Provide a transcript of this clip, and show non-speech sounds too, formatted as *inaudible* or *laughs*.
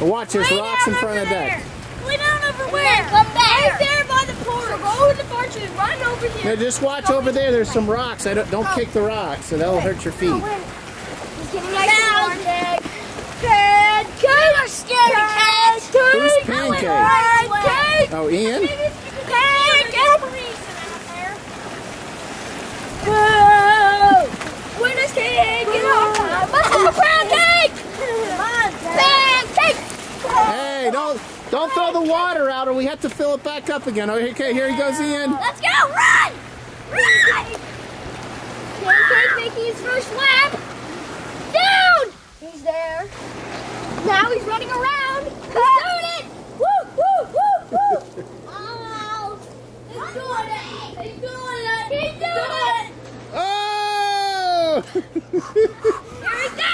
Watch, there's Lay rocks in front of over the deck. there. Lay down over where? Come back. Right there by the porch. So go in the porch and run over here. Now just watch over there. There's some rocks. I don't don't kick the rocks, so that'll hurt your feet. He's getting nice and warm. Pancake. You're a scary cat. Who's Pancake? Pancake. Oh, Ian. Pancake. Whoa. Witness cake. Get off. Let's go, pancake. Pancake. Hey, don't don't throw the water out, or we have to fill it back up again. Okay, here he goes, Ian. Let's go! Run! Run! Pancake making his first lap. Down! He's there. Now he's running around. He's doing it! Woo, woo, woo, woo! *laughs* Oh! He's doing it! He's doing it! He's doing it! Oh! *laughs*